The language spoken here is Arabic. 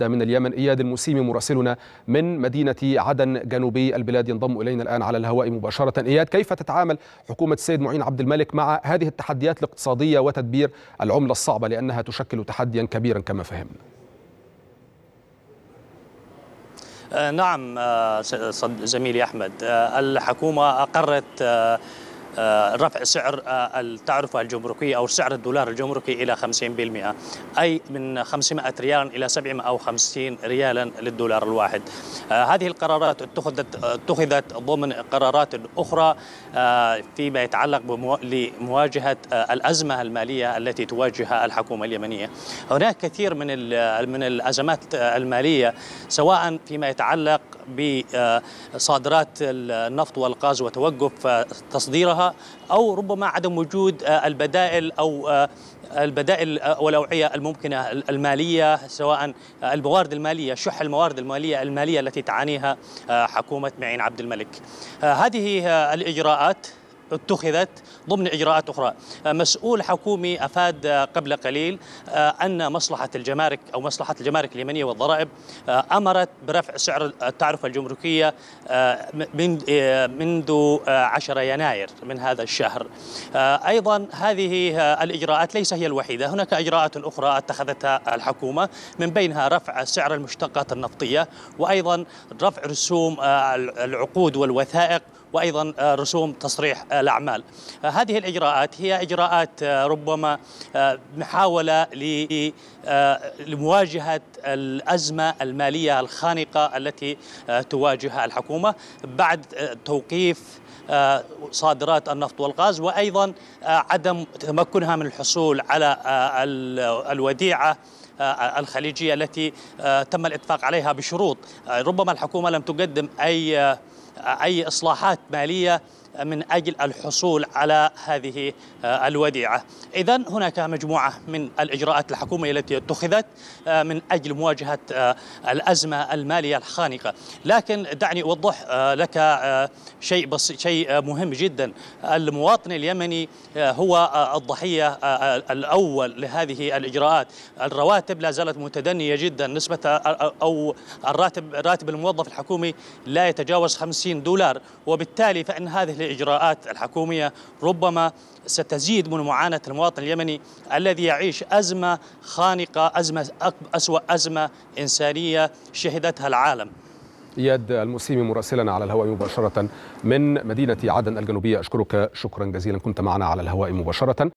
من اليمن. إياد المسيمي مراسلنا من مدينة عدن جنوبي. البلاد ينضم إلينا الآن على الهواء مباشرة. إياد كيف تتعامل حكومة السيد معين عبد الملك مع هذه التحديات الاقتصادية وتدبير العملة الصعبة لأنها تشكل تحديا كبيرا كما فهمنا؟ نعم زميلي أحمد. الحكومة أقرت رفع سعر التعرفة الجمركية أو سعر الدولار الجمركي إلى 50% أي من 500 ريال إلى 750 ريالا للدولار الواحد. هذه القرارات اتخذت اتخذت ضمن قرارات أخرى فيما يتعلق بمواجهة الأزمة المالية التي تواجهها الحكومة اليمنية. هناك كثير من من الأزمات المالية سواء فيما يتعلق بصادرات النفط والغاز وتوقف تصديرها أو ربما عدم وجود البدائل أو البدائل والأوعية الممكنة المالية سواء الموارد المالية شح الموارد المالية المالية التي تعانيها حكومة معين عبد الملك. هذه الإجراءات. اتخذت ضمن إجراءات أخرى. مسؤول حكومي أفاد قبل قليل أن مصلحة الجمارك أو مصلحة الجمارك اليمنية والضرائب أمرت برفع سعر التعرفة الجمركية من منذ 10 يناير من هذا الشهر. أيضا هذه الإجراءات ليس هي الوحيدة. هناك إجراءات أخرى اتخذتها الحكومة من بينها رفع سعر المشتقات النفطية وأيضا رفع رسوم العقود والوثائق وأيضا رسوم تصريح الأعمال. هذه الإجراءات هي إجراءات ربما محاولة لمواجهة الأزمة المالية الخانقة التي تواجهها الحكومة بعد توقيف صادرات النفط والغاز وأيضا عدم تمكنها من الحصول على الوديعة الخليجية التي تم الإتفاق عليها بشروط ربما الحكومة لم تقدم أي أي إصلاحات مالية من أجل الحصول على هذه الوديعة. اذا هناك مجموعة من الإجراءات الحكومية التي اتخذت من أجل مواجهة الأزمة المالية الخانقة، لكن دعني أوضح لك شيء بس شيء مهم جدا، المواطن اليمني هو الضحية الأول لهذه الإجراءات، الرواتب لا زالت متدنية جدا، نسبة أو الراتب راتب الموظف الحكومي لا يتجاوز 50 دولار، وبالتالي فإن هذه الإجراءات الحكومية ربما ستزيد من معاناة المواطن اليمني الذي يعيش أزمة خانقة أزمة أسوأ أزمة إنسانية شهدتها العالم. إياد المسيمي مراسلنا على الهواء مباشرة من مدينة عدن الجنوبية. أشكرك شكرا جزيلا كنت معنا على الهواء مباشرة.